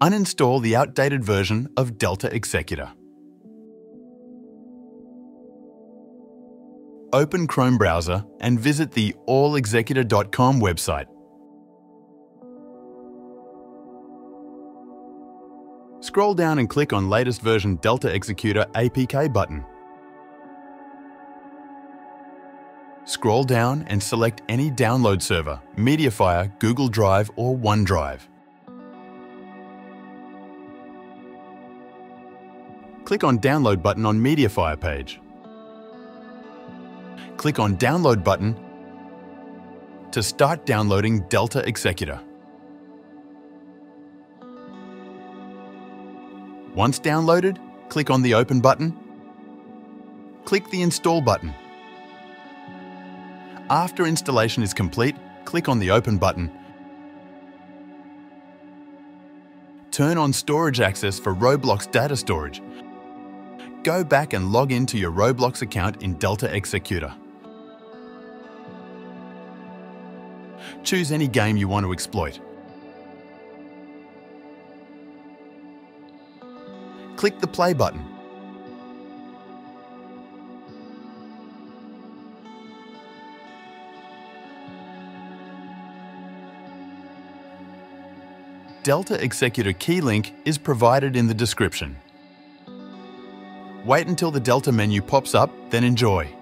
Uninstall the outdated version of Delta Executor. Open Chrome browser and visit the allexecutor.com website. Scroll down and click on latest version Delta Executor APK button. Scroll down and select any download server, Mediafire, Google Drive or OneDrive. Click on Download button on Mediafire page. Click on Download button to start downloading Delta Executor. Once downloaded, click on the Open button. Click the Install button. After installation is complete, click on the Open button. Turn on storage access for Roblox data storage. Go back and log into your Roblox account in Delta Executor. Choose any game you want to exploit. Click the play button. Delta Executor key link is provided in the description. Wait until the Delta menu pops up, then enjoy.